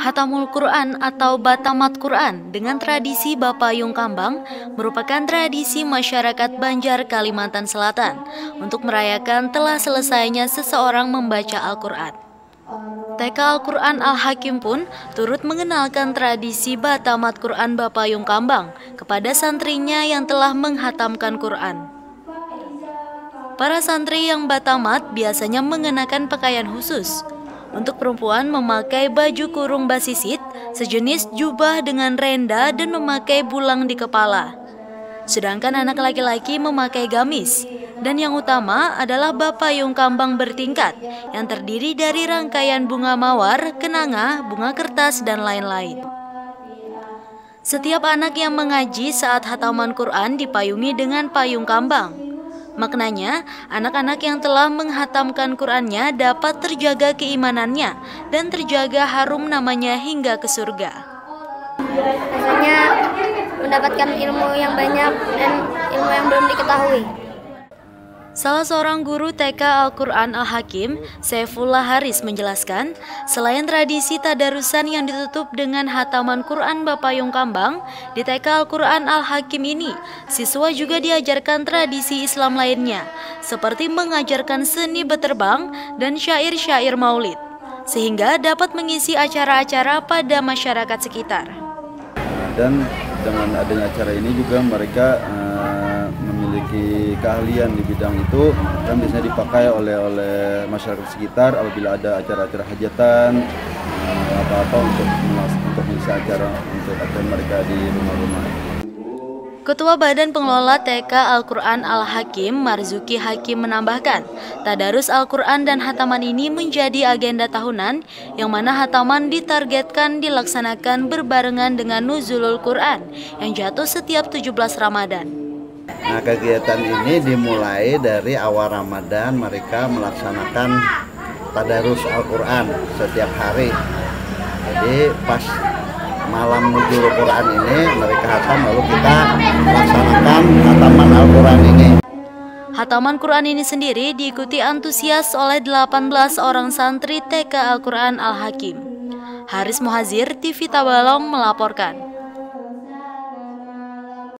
Hatamul Quran atau Batamat Quran dengan tradisi Bapayung Kambang merupakan tradisi masyarakat Banjar Kalimantan Selatan untuk merayakan telah selesainya seseorang membaca Al-Quran. TK Al-Quran Al-Hakim pun turut mengenalkan tradisi Batamat Quran Bapayung Kambang kepada santrinya yang telah menghatamkan Quran. Para santri yang batamat biasanya mengenakan pakaian khusus, untuk perempuan memakai baju kurung basisit, sejenis jubah dengan renda dan memakai bulang di kepala. Sedangkan anak laki-laki memakai gamis. Dan yang utama adalah bapayung kambang bertingkat yang terdiri dari rangkaian bunga mawar, kenanga, bunga kertas, dan lain-lain. Setiap anak yang mengaji saat hataman Quran dipayungi dengan payung kambang. Maknanya, anak-anak yang telah menghatamkan Qurannya dapat terjaga keimanannya dan terjaga harum namanya hingga ke surga. Rasanya mendapatkan ilmu yang banyak dan ilmu yang belum diketahui. Salah seorang guru TK Al-Quran Al-Hakim, Saifullah Haris menjelaskan, selain tradisi tadarusan yang ditutup dengan hataman Quran Bapayung Kambang, di TK Al-Quran Al-Hakim ini, siswa juga diajarkan tradisi Islam lainnya, seperti mengajarkan seni berterbang dan syair-syair maulid, sehingga dapat mengisi acara-acara pada masyarakat sekitar. Dan dengan adanya acara ini juga mereka uh, memiliki keahlian di bidang itu dan biasanya dipakai oleh oleh masyarakat sekitar apabila ada acara-acara hajatan eh, apa-apa untuk untuk mengisi acara untuk acara mereka di rumah-rumah. Ketua Badan Pengelola TK Al-Quran Al-Hakim Marzuki Hakim menambahkan, Tadarus Al-Quran dan Hataman ini menjadi agenda tahunan yang mana Hataman ditargetkan dilaksanakan berbarengan dengan Nuzulul Quran yang jatuh setiap 17 Ramadan. Nah kegiatan ini dimulai dari awal Ramadan mereka melaksanakan tadarus Al-Quran setiap hari. Jadi pas malam nuzul Quran ini mereka hatam lalu kita melaksanakan hataman Al-Quran ini. Hataman Quran ini sendiri diikuti antusias oleh 18 orang santri TK Al-Quran Al-Hakim. Haris Muhazir, TV Tabalong melaporkan.